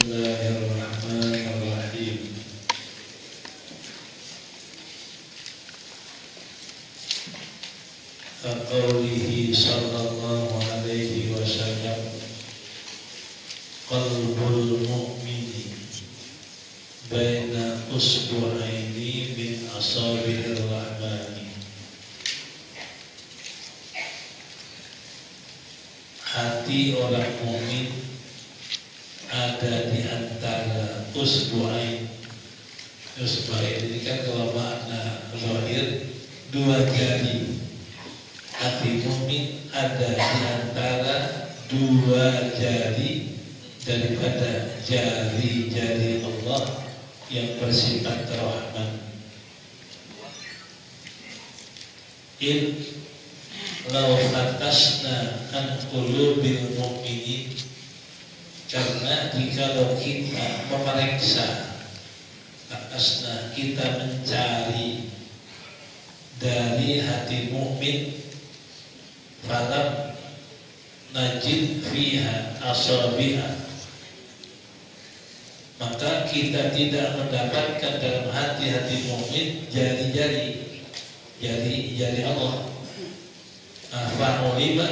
الله dua jari hati mukmin ada di antara dua jari daripada jari-jari Allah yang bersifat rahman in lau fatasna an qulubil mu'minin karena jikalau kita memeriksa fatasna kita mencari dari hati mukmin. Falam najid fiha asabiha. Maka kita tidak mendapatkan dalam hati-hati mukmin jari-jari. Jari-jari Allah. Fa'ulima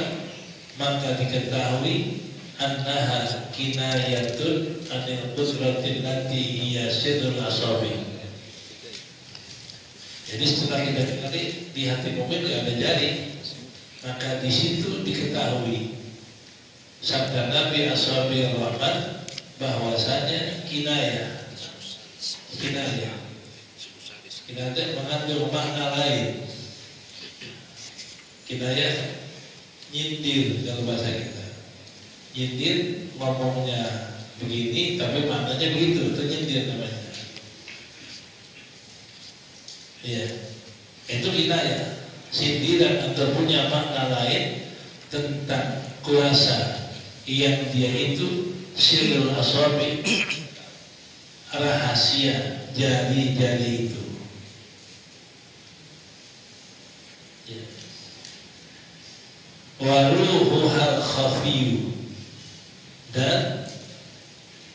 maka diketahui annaha kinayatun anil qudratin lati hiya sirrul asabi. Jadi setelah kita kenali di hati tidak ada jari, maka di situ diketahui sabda Nabi Ashabi Rahman bahwasanya kinayah kinayah kinayah mengandung makna lain. Kinayah nyindir dalam bahasa kita. Nyindir ngomongnya begini tapi maknanya begitu. Itu nyindir namanya iya. Itu kinayah sindiran atau punya makna lain tentang kuasa yang dia itu sirul aswabi rahasia jari-jari itu. Waruhuhal khafiyu. Dan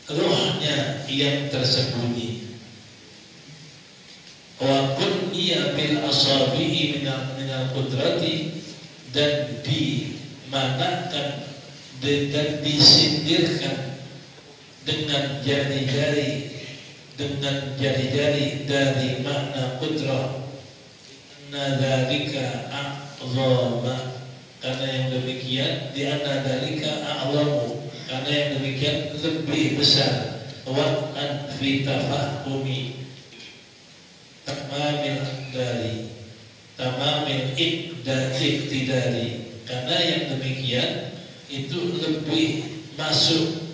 rohnya yang tersembunyi. Wa kunniya bil asabihi minal, minal kudrati dan dimanakan dan disindirkan dengan jari-jari dengan jari-jari dari makna kudrah nadzalika a'zama. Karena yang demikian di anna dalika a'lamu. Karena yang demikian lebih besar. Wa'an fi tafahumi tamamil dari tamamil iktidari karena yang demikian itu lebih masuk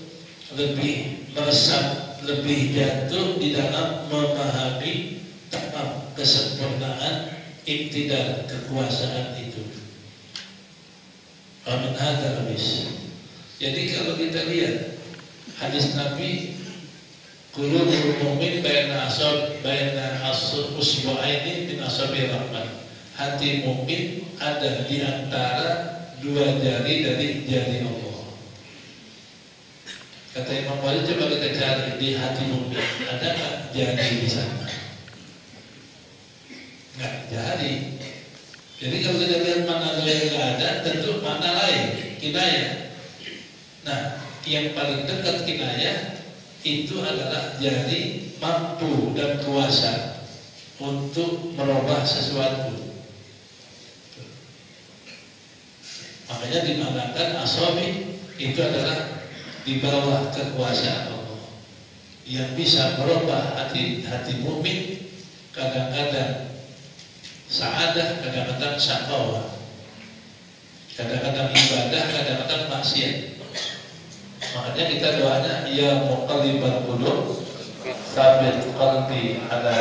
lebih meresap lebih jatuh di dalam memahami tamam kesempurnaan iktidar kekuasaan itu. Amin hadar habis. Jadi kalau kita lihat hadis Nabi Kulubul mu'min bayna asab bayna asab usbu'aini bin asabi rahman. Hati mukmin ada di antara dua jari dari jari Allah. Kata Imam Walid coba kita cari di hati mukmin ada nggak jari di sana? Nggak jari. Jadi kalau kita lihat mana yang ada, tentu mana lain, kinayah. Nah, yang paling dekat kinayah itu adalah jari mampu dan kuasa untuk merubah sesuatu. Makanya dimanakan asobi itu adalah di bawah kekuasaan Allah. Yang bisa merubah hati hati mukmin kadang-kadang saadah kadang-kadang syakawah. Kadang-kadang ibadah kadang-kadang maksiat makanya kita doanya ya muqallibal qulub sabit qalbi ala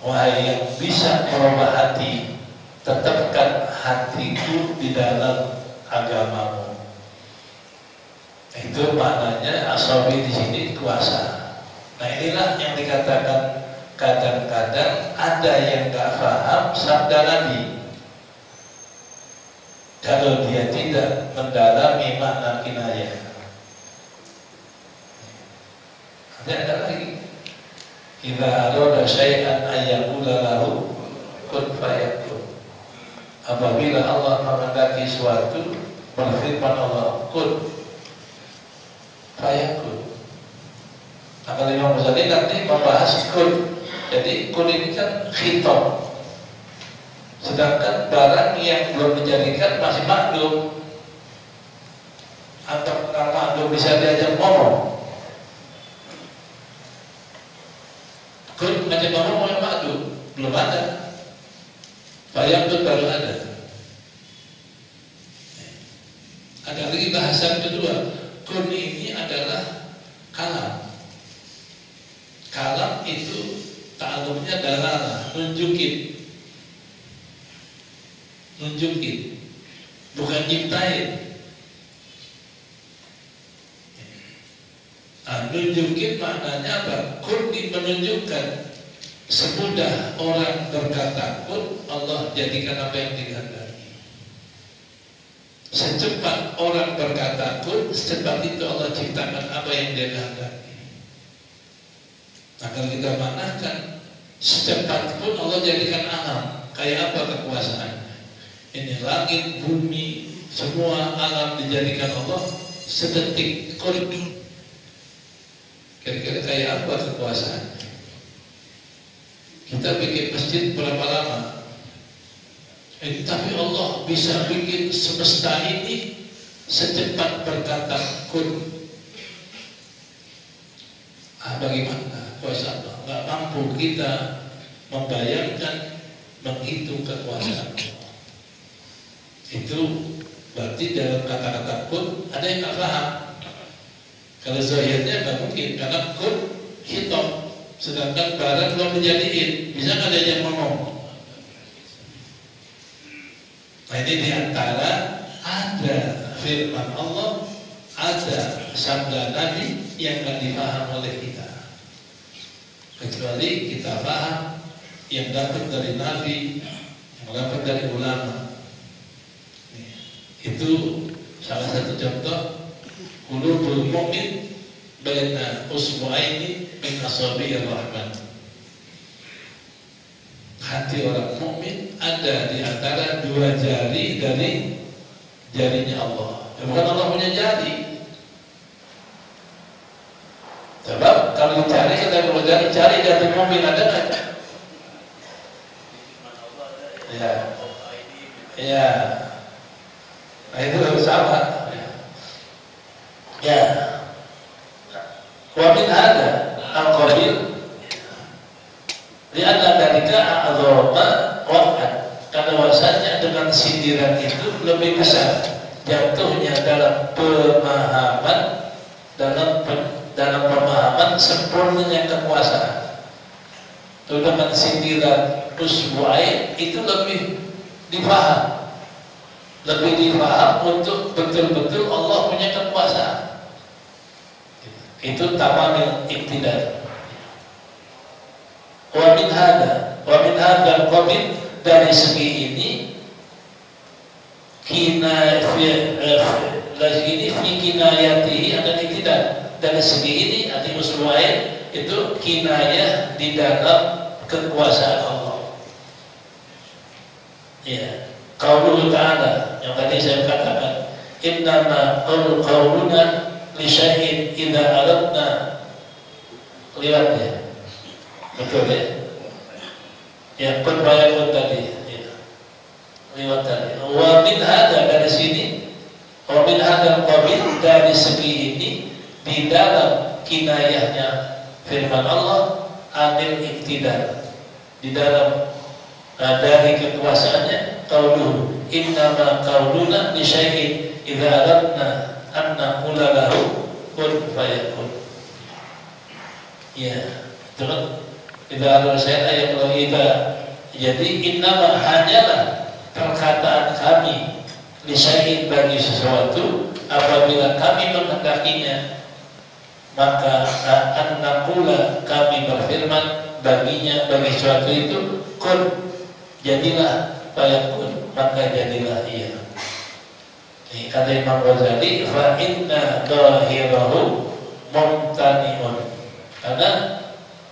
wahai yang bisa merubah hati tetapkan hatiku di dalam agamamu. Itu maknanya asabi di sini kuasa. Nah inilah yang dikatakan kadang-kadang ada yang gak paham sabda Nabi kalau dia tidak mendalami makna kinayah Tidak ada lagi. Idza arada syai'an ayyakula lahu kun fayakun. Apabila Allah menghendaki suatu, berfirman Allah kun fayakun. Maka Imam Ghazali nanti membahas kun. Jadi kun ini kan khitab. Sedangkan barang yang belum dijadikan masih maklum atau maklum bisa diajak ngomong Kun macam ngomong yang madu belum ada. Bayang itu baru ada. Ada lagi bahasan kedua. Kun ini adalah. Kalam itu ta'alumnya adalah nunjukin. Nunjukin. Bukan nyiptain. Nah, nunjukin maknanya apa? Kurni menunjukkan semudah pun Allah jadikan apa yang dikehendaki. Secepat orang berkata pun secepat itu Allah ciptakan apa yang dia kehendaki. Akan kita maknakan secepat pun Allah jadikan alam. Kayak apa kekuasaan? Ini langit, bumi, semua alam dijadikan Allah sedetik kurni Kira-kira kayak apa kekuasaan? Kita bikin masjid berapa lama? Eh, tapi Allah bisa bikin semesta ini secepat berkata kun. Ah, bagaimana kuasa Allah? Gak mampu kita membayangkan menghitung kekuasaan Allah. Itu berarti dalam kata-kata kun ada yang tak paham. Kalau zahirnya nggak mungkin karena kun hitam, sedangkan barat belum menjadiin, bisa nggak ada yang ngomong? Nah ini di antara ada firman Allah, ada sabda Nabi yang nggak dipaham oleh kita. Kecuali kita paham yang dapat dari Nabi, yang dapat dari ulama. Itu salah satu contoh Qulubul mu'min baina usbu'aini min asabi'ir rahman. Hati orang mukmin ada di antara dua jari dari jarinya Allah. Ya, bukan Allah punya jari. Coba kalau dicari kita perlu cari cari hati mukmin ada nggak? Ya, ya. Nah itu harus sama. Ya. Wa min hada al-qabil Lianna dalika a'zama wa'ad Karena bahasanya dengan sindiran itu lebih besar. Jatuhnya dalam pemahaman Dalam dalam pemahaman sempurnanya kekuasaan. Itu dengan sindiran usbu'ain itu lebih dipaham lebih dipaham untuk betul-betul Allah punya kekuasaan itu tamamil iktidar. Wa min hada wa min hada qabil dari segi ini kina fi lagi ini fi kinayatihi ada iktidar. Dari segi ini ati usruain itu kinayah di dalam kekuasaan Allah. Ya. Qauluhu ta'ala yang tadi saya katakan innama qauluna li syai'in idza aradna lewat ya. Betul ya? Ya kun bayakun tadi ya. lewat tadi. Wa min hada dari sini. Wa min hada qabil dari segi ini di dalam kinayahnya firman Allah anil iktidar. Di dalam uh, dari kekuasaannya qauluhu innama qauluna li syai'in idza aradna anna lahu kun fayakun ya terus tidak ada saya ayat kita jadi innama hanyalah perkataan kami disayin bagi sesuatu apabila kami menghendakinya maka annakula kami berfirman baginya bagi sesuatu itu kun jadilah fayakun maka jadilah ia kata Imam Ghazali fa inna dhahirahu mumtaniun. Karena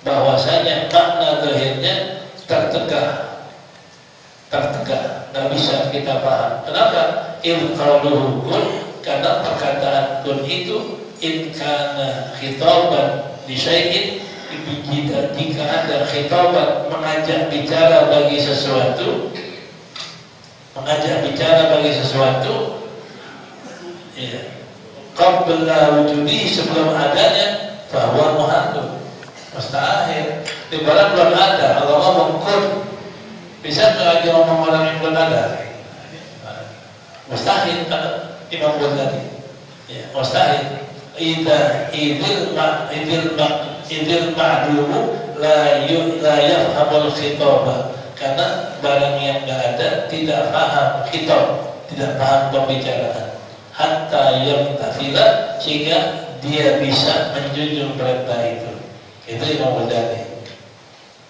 bahwasanya makna zahirnya tertegah tertegah nggak bisa kita paham. Kenapa? Il qawluhu kun karena perkataan kun itu in kana khitaban di syai'in. Jika, jika ada khitaban mengajak bicara bagi sesuatu mengajak bicara bagi sesuatu ya qabla wujudi sebelum adanya bahwa muhammad mustahil di belum ada. Allah ngomong kun. Bisa nggak lagi ngomong orang yang belum ada? Mustahil kata Imam Ghazali ya, mustahil. Ida idil ma idil ma idil ma'lumu la yu la yafhamul khitaba. Karena barang yang nggak ada tidak paham khitab tidak paham pembicaraan hatta yang tafila sehingga dia bisa menjunjung perintah itu. Itu Imam Ghazali.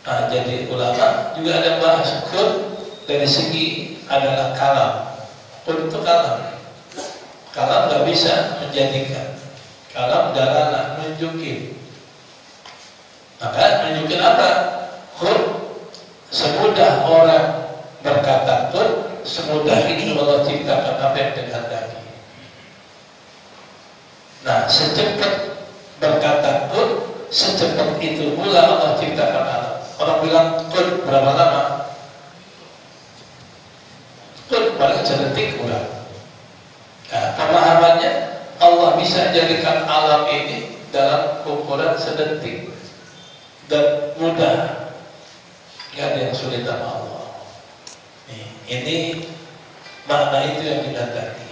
Nah, jadi ulama juga ada bahas kun dari segi adalah kalam. Kun itu kalam. Kalam nggak bisa menjadikan. Kalam darah nunjukin. Maka nunjukin apa? Kun semudah orang berkata kun semudah itu Allah ciptakan apa yang dikehendaki Nah, secepat berkata kun, secepat itu pula Allah ciptakan alam. Orang bilang kun berapa lama? Kun paling sedetik kurang. Nah, pemahamannya Allah bisa jadikan alam ini dalam ukuran sedetik dan mudah. Gak ada yang sulit sama Allah. Ini makna itu yang tadi.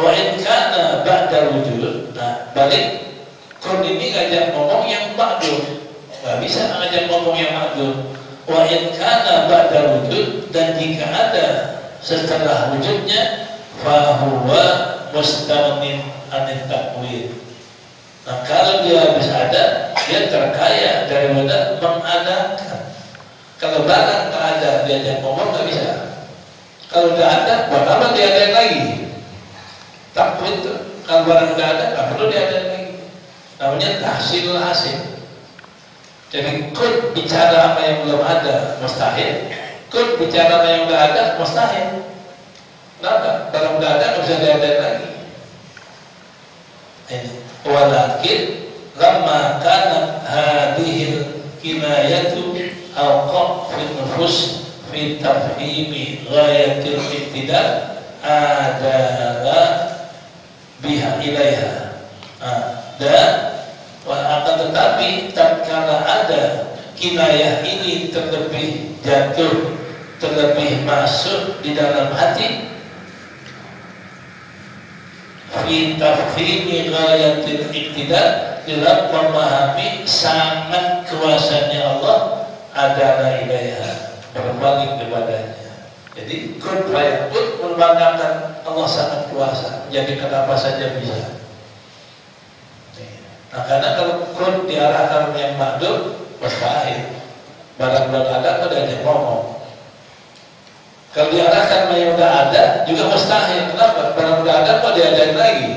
Wa in kana ba'da wujud. Nah, balik kun ini ngajak ngomong yang ba'du. Enggak bisa ngajak ngomong yang ba'du. Wa in kana ba'da wujud dan jika ada setelah wujudnya fa huwa mustaghnin anit takwil. Nah, kalau dia bisa ada, dia terkaya daripada mengadakan. Kalau barang tak ada, dia ngomong nggak bisa. Kalau tidak ada, buat apa dia ada lagi? Itu. Kalau barang udah ada nggak perlu diadain lagi. Namanya tahsil hasil jadi kun bicara apa yang belum ada mustahil. Kun bicara apa yang udah ada mustahil. Kenapa barang udah ada nggak bisa diadain lagi. Ini walakin lama kana hadihil kinayatu awqa fi nufus fi tafhimi ghayatil iktidal adalah ilaiha. Nah, dan akan tetapi tatkala ada kinayah ini terlebih jatuh terlebih masuk di dalam hati fi tafhimi ghayatil iktidal dalam memahami sangat kuasanya Allah adalah ilaiha berbalik kepadanya jadi kun pun membanggakan Allah sangat kuasa, jadi kenapa saja bisa. Nah karena kalau kun diarahkan yang makhluk, mustahil. Barang belum ada, kok dia ngomong. Kalau diarahkan yang sudah ada, juga mustahil. Kenapa? Barang sudah ada, kok diadain lagi?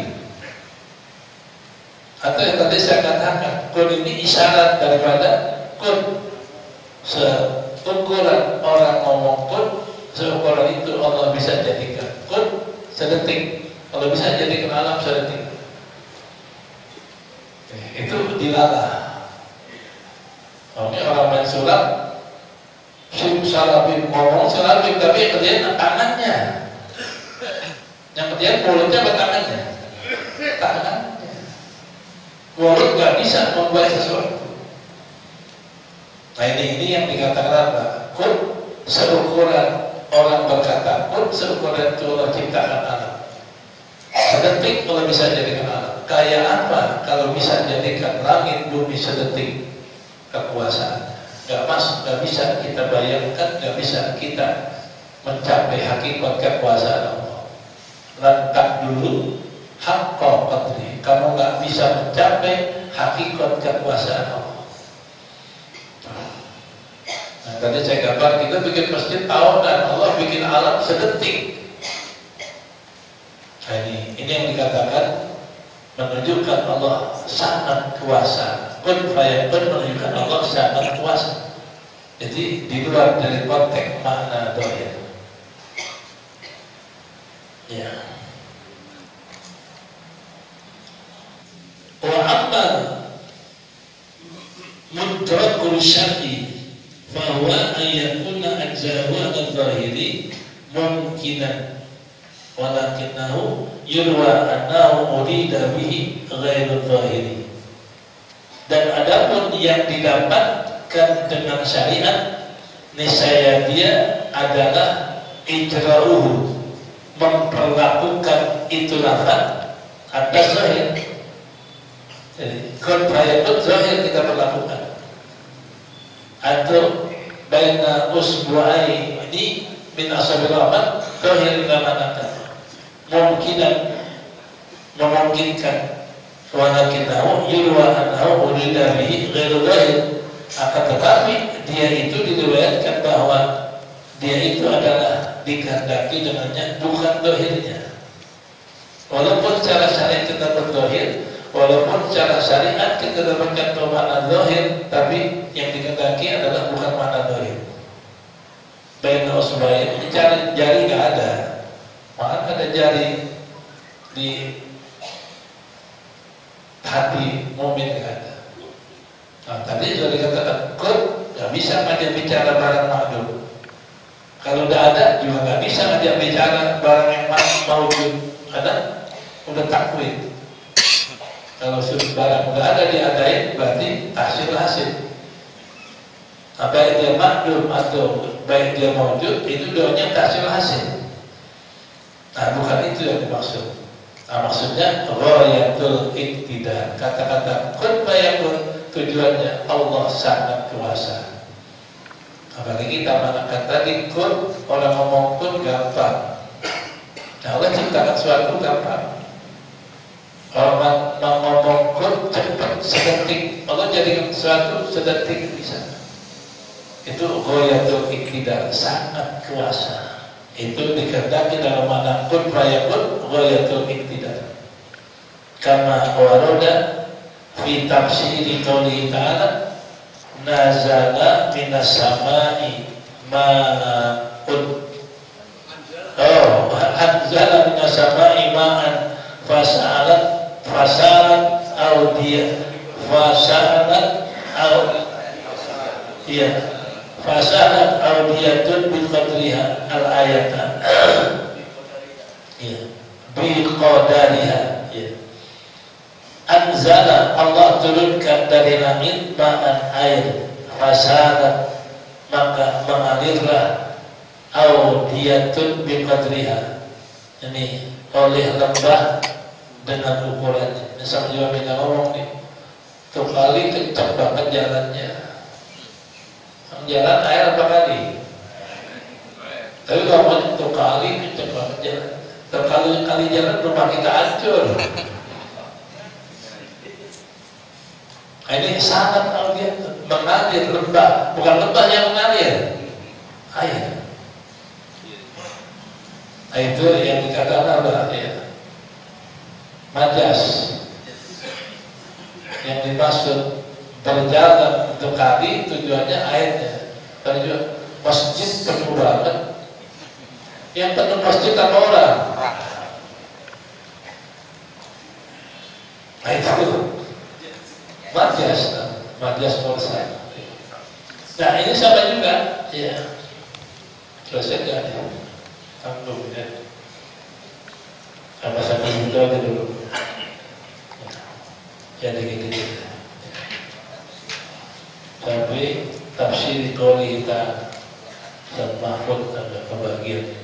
Atau yang tadi saya katakan, kun ini isyarat daripada kun. Seukuran orang ngomong kun, seukuran itu Allah bisa jadikan kun sedetik. Kalau bisa jadikan alam sedetik. Itu dilarang Oke, orang main sulap sim salabim ngomong salabim tapi kerjaan tangannya. Yang kerjaan mulutnya apa tangannya? Tangannya. Mulut nggak bisa membuat sesuatu. Nah ini ini yang dikatakan apa? Kun seukuran orang berkata pun seukuran itu Allah ciptakan alam. Sedetik kalau bisa jadikan alam. Kaya apa kalau bisa jadikan langit bumi sedetik kekuasaan? Gak mas gak bisa kita bayangkan gak bisa kita mencapai hakikat kekuasaan Allah. Lantak dulu hak qadri. Kamu gak bisa mencapai hakikat kekuasaan Allah Nah, tadi saya gambar kita bikin masjid tahun dan Allah bikin alam sedetik. Nah, ini ini yang dikatakan menunjukkan Allah sangat kuasa. Kun fayakun menunjukkan Allah sangat kuasa. Jadi di luar dari konteks makna doa. Ya. Wa amma mudrakul syar'i bahwa ayatuna ajzahu al-zahiri mungkinan. Walakinahu yurwa annahu urida bihi ghairu zahiri. Dan adapun yang didapatkan dengan syariat niscaya dia adalah ijra'uhu memperlakukan itu lafaz atas zahir. Jadi kon zahir kita perlakukan atau baina usbu'ai ini min asabil rahman zahir mana kemungkinan memungkinkan walakinahu yurwa annahu urida bihi ghairu zahir akan tetapi dia itu diriwayatkan bahwa dia itu adalah dikehendaki dengannya bukan dohirnya walaupun secara syariat kita berdohir walaupun secara syariat kita dapatkan makna dohir tapi yang dikehendaki adalah bukan makna dohir Baik usbain jari jari nggak ada maka ada jari di hati mobil nggak ada. Nah, tadi sudah dikatakan kut nggak bisa ngajak bicara barang makhluk. Kalau udah ada juga nggak bisa ngajak bicara barang yang maujud. Ada udah takwid. Kalau sudah barang udah ada diadain berarti hasil hasil. Apa yang dia makhluk atau baik dia maujud itu doanya hasil hasil. Nah, bukan itu yang dimaksud. Nah, maksudnya ghayatul iktidar. Kata-kata kun bayakun tujuannya Allah sangat kuasa. Apalagi kita mengangkat tadi kun orang ngomong kun gampang. Nah, Allah ciptakan suatu gampang. Orang ngomong kun cepat sedetik. Allah jadikan sesuatu sedetik bisa. Itu ghayatul iktidar sangat kuasa itu dikehendaki dalam makna kun fayakun ghayatul iktidar kama waroda fi tafsiri qawli ta'ala nazala minas samai ma'un oh anzala minas samai ma'an fasalat fasalat au dia. Fasalat au iya. Fasahat awdiyatun bil qadriha al ayatan ya bi qadariha ya anzala Allah turunkan dari langit ma'an air. Fasahat maka mengalirlah awdiyatun bi qadriha ini oleh lembah dengan ukurannya misal juga ngomong nih kali kencang banget jalannya jalan air apa kali? Tapi kalau mau itu kali kenceng banget jalan. Terkali kali jalan rumah kita hancur. Nah, ini sangat dia mengalir lembah, bukan lembah yang mengalir, air. Itu yang dikatakan adalah ya, majas. Yang dimaksud berjalan untuk kali tujuannya airnya. Juga masjid penuh yang penuh masjid apa orang? Nah itu. Madjas madjas polsa nah ini sama juga. Ya selesai tanggung ya. Sama-sama itu aja dulu jadi gitu sampai tafsir qawli kita dan mahfud ada kebahagiaan